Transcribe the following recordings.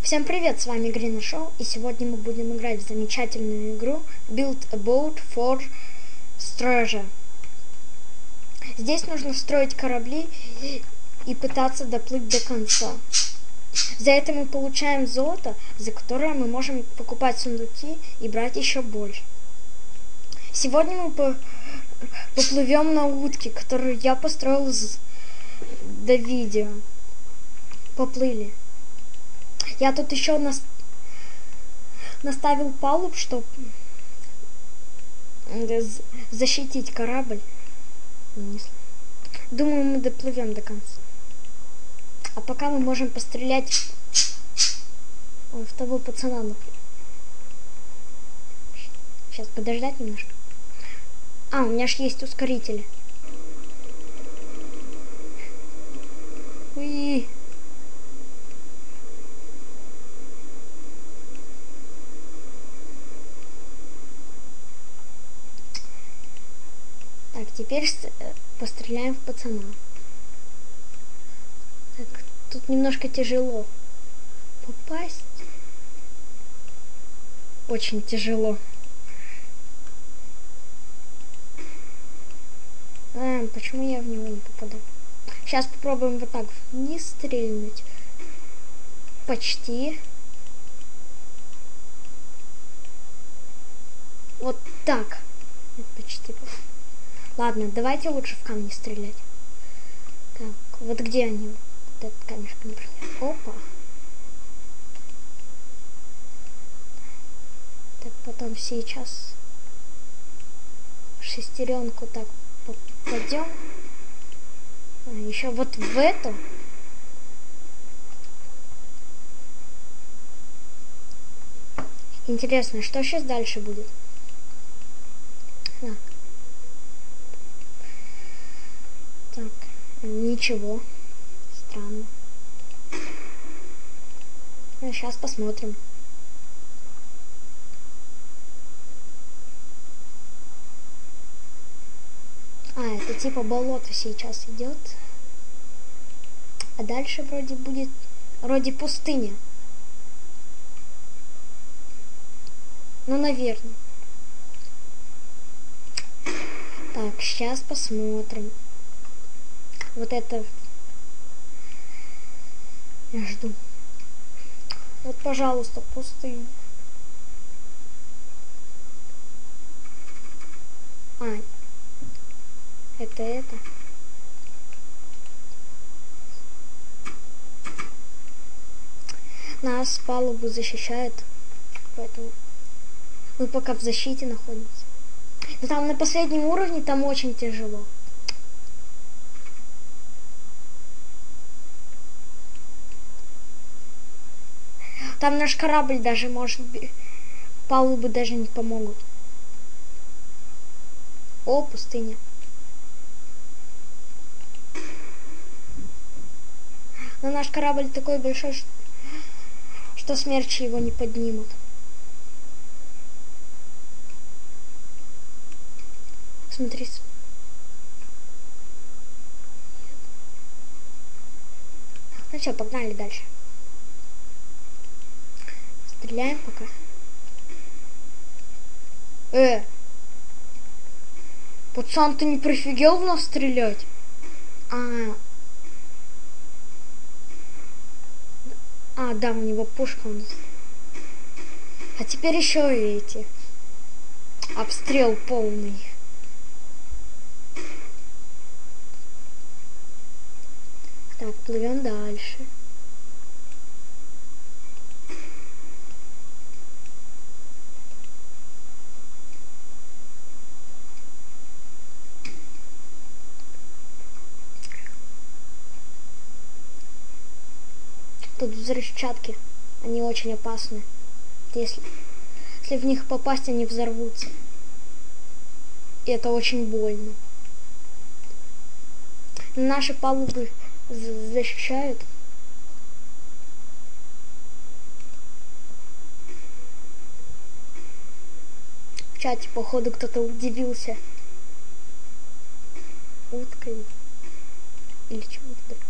Всем привет, с вами Грина Шоу, и сегодня мы будем играть в замечательную игру Build a Boat for Treasure. Здесь нужно строить корабли и пытаться доплыть до конца. За это мы получаем золото, за которое мы можем покупать сундуки и брать еще больше. Сегодня мы по поплывем на утке, которую я построил до видео. Поплыли. Я тут еще нас... наставил палуб, чтобы защитить корабль. Думаю, мы доплывем до конца. А пока мы можем пострелять в того пацана. Сейчас подождать немножко. А, у меня же есть ускорители. Уи. Так, теперь э, постреляем в пацана. Так, тут немножко тяжело попасть. Очень тяжело. А, почему я в него не попадаю? Сейчас попробуем вот так вниз стрельнуть. Почти. Вот так. Почти. Ладно, давайте лучше в камни стрелять. Так, вот где они? Вот этот камешек, например. Опа. Так, потом сейчас шестеренку так попадем. А, еще вот в эту. Интересно, что сейчас дальше будет? Так. Так, ничего. Странно. Ну, сейчас посмотрим. Это типа болото сейчас идет. А дальше вроде будет вроде пустыня. Ну, наверное. Так, сейчас посмотрим вот это я жду. Вот, пожалуйста, пустые. А, это это. Нас палубу защищает, поэтому мы пока в защите находимся. Но там на последнем уровне там очень тяжело. Там наш корабль даже может... Палубы даже не помогут. О, пустыня. Но наш корабль такой большой, что смерчи его не поднимут. Смотрите. Ну все, погнали дальше. Стреляем пока. Э! Пацан, ты не прифигел в нас стрелять? А, а, да, у него пушка нас. А теперь еще и эти. Обстрел полный. Так, плывем дальше. Тут взрывчатки. Они очень опасны. Если, если в них попасть, они взорвутся. И это очень больно. Наши палубы защищают. В чате, походу, кто-то удивился. Уткой. Или чего-то. Так.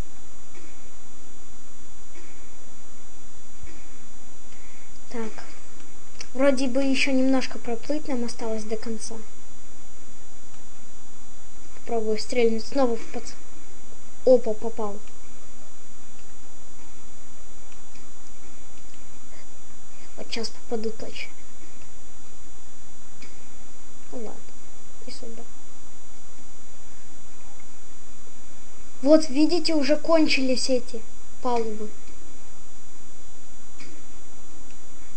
Вроде бы еще немножко проплыть нам осталось до конца. Попробую стрельнуть снова в под... Опа, попал. Вот сейчас попаду точно. Ну ладно, и сюда. Вот, видите, уже кончились эти палубы.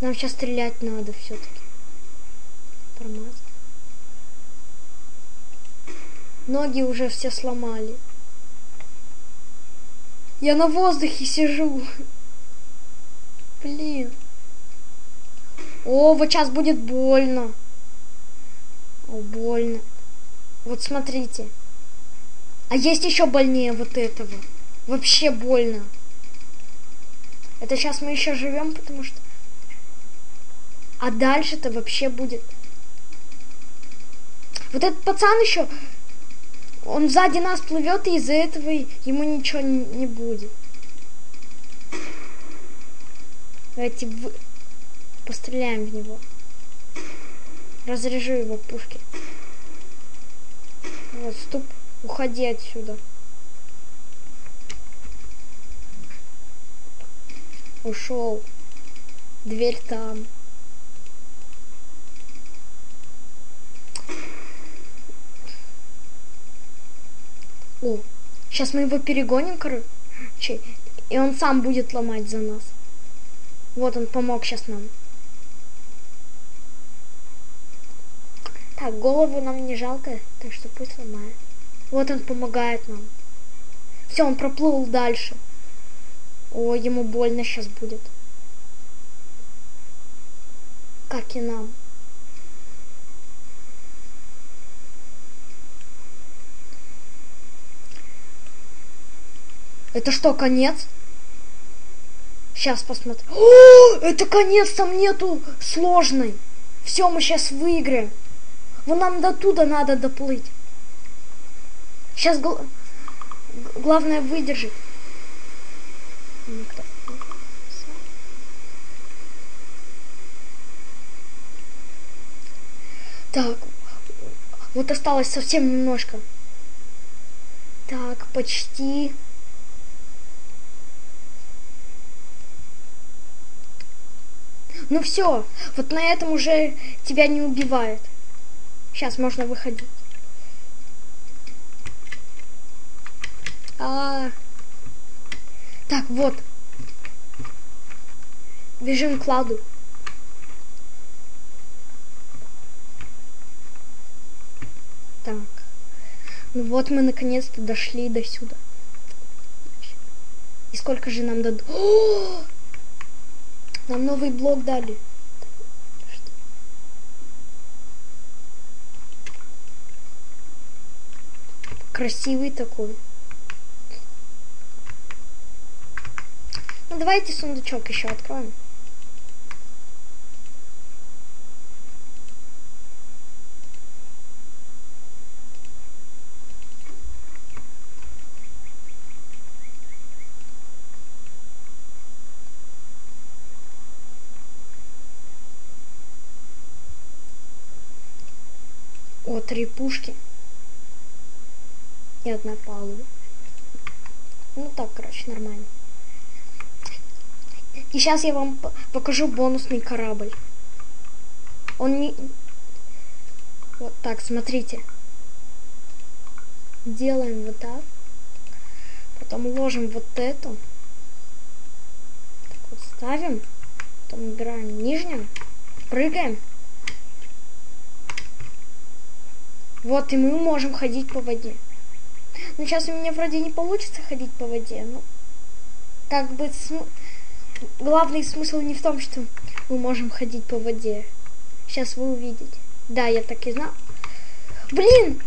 Нам сейчас стрелять надо все-таки. Промазать. Ноги уже все сломали. Я на воздухе сижу. Блин. О, вот сейчас будет больно. О, больно. Вот смотрите. А есть еще больнее вот этого. Вообще больно. Это сейчас мы еще живем, потому что а дальше-то вообще будет... Вот этот пацан еще, он сзади нас плывет, и из-за этого ему ничего не будет. Давайте в... постреляем в него. Разряжу его пушки. Вот, ступ, уходи отсюда. Ушел. Дверь там. О, сейчас мы его перегоним, короче, и он сам будет ломать за нас. Вот он помог сейчас нам. Так, голову нам не жалко, так что пусть ломает. Вот он помогает нам. Все, он проплыл дальше. О, ему больно сейчас будет. Как и нам. Это что, конец? Сейчас посмотрим. О, это конец, там нету сложной. Все, мы сейчас выиграем. Вон нам до туда надо доплыть. Сейчас гл... главное выдержать. Так, вот осталось совсем немножко. Так, почти. Ну все, вот на этом уже тебя не убивает. Сейчас можно выходить. А, так, вот. Бежим к ладу. Так. Ну вот мы наконец-то дошли до сюда. И сколько же нам дадут? Нам новый блок дали. Красивый такой. Ну давайте сундучок еще откроем. О, три пушки. И одна палуба. Ну так, короче, нормально. И сейчас я вам покажу бонусный корабль. Он не... Вот так, смотрите. Делаем вот так. Потом ложим вот эту. Так вот ставим. Потом убираем нижнюю. Прыгаем. Вот, и мы можем ходить по воде. Но сейчас у меня вроде не получится ходить по воде, но как бы см... главный смысл не в том, что мы можем ходить по воде. Сейчас вы увидите. Да, я так и знал. Блин!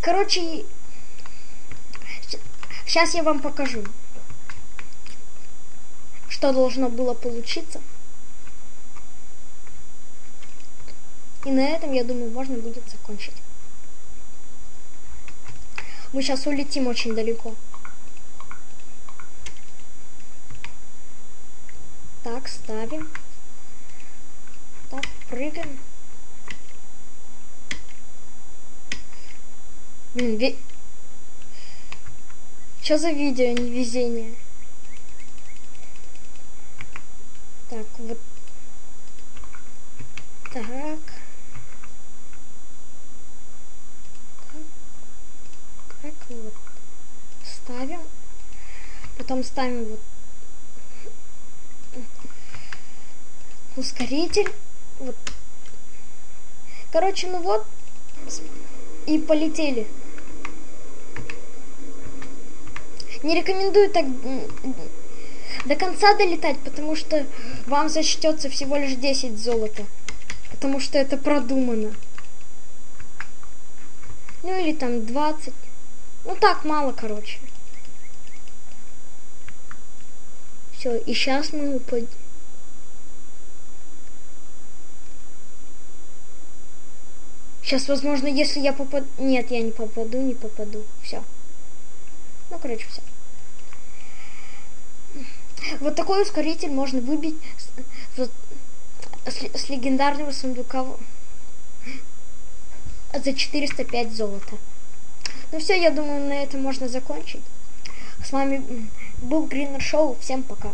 Короче, сейчас я вам покажу, что должно было получиться. И на этом, я думаю, можно будет закончить. Мы сейчас улетим очень далеко. Так, ставим. Так, прыгаем. Блин, ви... Что за видео, невезение? Так, вот. Так. Так, вот. Ставим. Потом ставим вот ускоритель. Вот. Короче, ну вот. И полетели. Не рекомендую так до конца долетать, потому что вам зачтется всего лишь 10 золота. Потому что это продумано. Ну или там 20. Ну так мало, короче. Все, и сейчас мы упадем. Сейчас, возможно, если я попаду... Нет, я не попаду, не попаду. Все. Ну, короче, все. Вот такой ускоритель можно выбить с, с, с легендарного сундука за 405 золота. Ну все, я думаю, на этом можно закончить. С вами был Гринер Шоу. Всем пока.